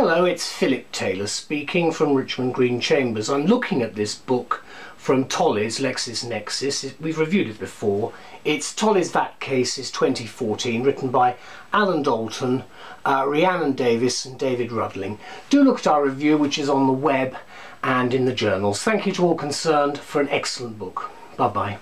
Hello, it's Phillip Taylor speaking from Richmond Green Chambers. I'm looking at this book from Tolley's LexisNexis. We've reviewed it before. It's Tolley's VAT Cases 2014, written by Alan Dolton, uh, Rhianon Davies and David Rudling. Do look at our review, which is on the web and in the journals. Thank you to all concerned for an excellent book. Bye-bye.